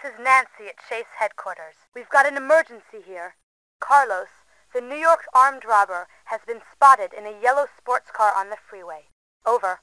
This is Nancy at Chase headquarters. We've got an emergency here. Carlos, the New York armed robber, has been spotted in a yellow sports car on the freeway. Over.